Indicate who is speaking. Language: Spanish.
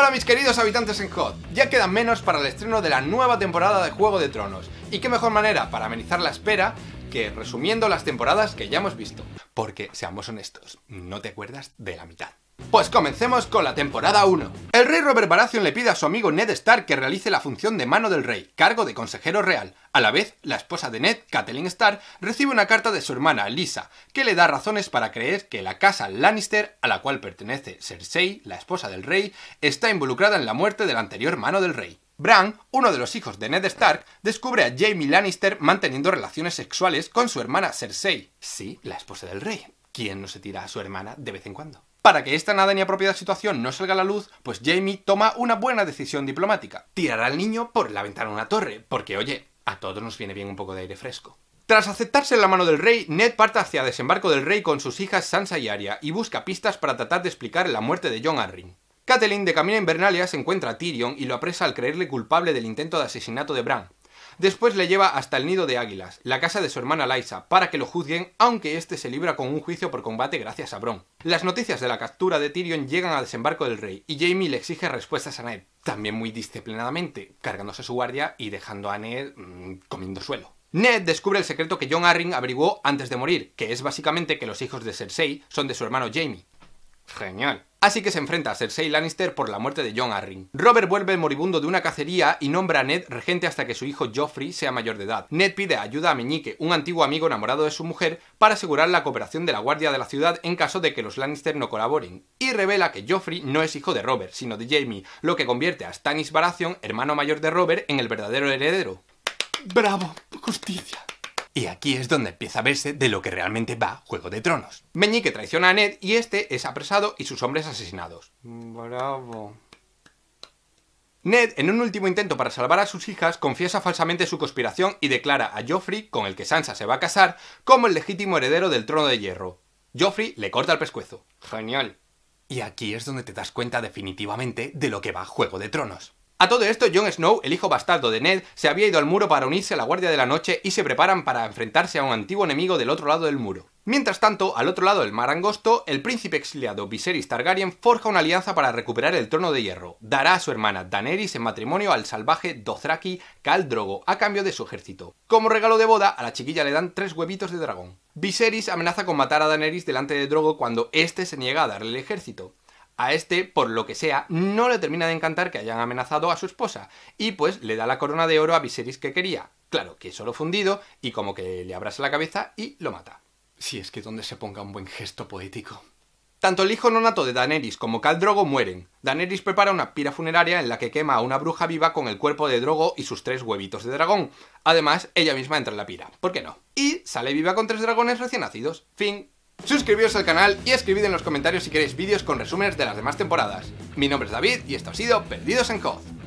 Speaker 1: Hola mis queridos habitantes en HOT, ya quedan menos para el estreno de la nueva temporada de Juego de Tronos, y qué mejor manera para amenizar la espera que resumiendo las temporadas que ya hemos visto. Porque, seamos honestos, no te acuerdas de la mitad. Pues comencemos con la temporada 1. Rey Robert Baratheon le pide a su amigo Ned Stark que realice la función de mano del rey, cargo de consejero real. A la vez, la esposa de Ned, Catelyn Stark, recibe una carta de su hermana, Lisa, que le da razones para creer que la casa Lannister, a la cual pertenece Cersei, la esposa del rey, está involucrada en la muerte del anterior mano del rey. Bran, uno de los hijos de Ned Stark, descubre a Jaime Lannister manteniendo relaciones sexuales con su hermana Cersei. Sí, la esposa del rey. ¿Quién no se tira a su hermana de vez en cuando? Para que esta nada ni apropiada situación no salga a la luz, pues Jamie toma una buena decisión diplomática. Tirará al niño por la ventana de una torre, porque oye, a todos nos viene bien un poco de aire fresco. Tras aceptarse la mano del rey, Ned parte hacia desembarco del rey con sus hijas Sansa y Arya y busca pistas para tratar de explicar la muerte de Jon Arryn. Catelyn, de camino a Invernalia, se encuentra a Tyrion y lo apresa al creerle culpable del intento de asesinato de Bran, Después le lleva hasta el nido de águilas, la casa de su hermana Lysa, para que lo juzguen, aunque este se libra con un juicio por combate gracias a Bron. Las noticias de la captura de Tyrion llegan a desembarco del rey, y Jaime le exige respuestas a Ned, también muy disciplinadamente, cargándose su guardia y dejando a Ned mmm, comiendo suelo. Ned descubre el secreto que Jon Arryn averiguó antes de morir, que es básicamente que los hijos de Cersei son de su hermano Jaime. Genial. Así que se enfrenta a Cersei Lannister por la muerte de Jon Arryn. Robert vuelve moribundo de una cacería y nombra a Ned regente hasta que su hijo Joffrey sea mayor de edad. Ned pide ayuda a Meñique, un antiguo amigo enamorado de su mujer, para asegurar la cooperación de la guardia de la ciudad en caso de que los Lannister no colaboren. Y revela que Joffrey no es hijo de Robert, sino de Jaime, lo que convierte a Stannis Baratheon, hermano mayor de Robert, en el verdadero heredero. ¡Bravo! ¡Justicia! Y aquí es donde empieza a verse de lo que realmente va Juego de Tronos. Meñique traiciona a Ned y este es apresado y sus hombres asesinados. Bravo. Ned, en un último intento para salvar a sus hijas, confiesa falsamente su conspiración y declara a Joffrey, con el que Sansa se va a casar, como el legítimo heredero del trono de hierro. Joffrey le corta el pescuezo. Genial. Y aquí es donde te das cuenta definitivamente de lo que va Juego de Tronos. A todo esto, Jon Snow, el hijo bastardo de Ned, se había ido al muro para unirse a la Guardia de la Noche y se preparan para enfrentarse a un antiguo enemigo del otro lado del muro. Mientras tanto, al otro lado del mar angosto, el príncipe exiliado Viserys Targaryen forja una alianza para recuperar el trono de hierro. Dará a su hermana Daenerys en matrimonio al salvaje Dothraki Khal Drogo a cambio de su ejército. Como regalo de boda, a la chiquilla le dan tres huevitos de dragón. Viserys amenaza con matar a Daenerys delante de Drogo cuando éste se niega a darle el ejército a este, por lo que sea, no le termina de encantar que hayan amenazado a su esposa, y pues le da la corona de oro a Viserys que quería. Claro, que es oro fundido, y como que le abrasa la cabeza y lo mata. Si es que donde se ponga un buen gesto poético. Tanto el hijo nonato de Daenerys como Khal Drogo mueren. Daenerys prepara una pira funeraria en la que quema a una bruja viva con el cuerpo de Drogo y sus tres huevitos de dragón. Además, ella misma entra en la pira. ¿Por qué no? Y sale viva con tres dragones recién nacidos. Fin. Suscribíos al canal y escribid en los comentarios si queréis vídeos con resúmenes de las demás temporadas. Mi nombre es David y esto ha sido Perdidos en COD.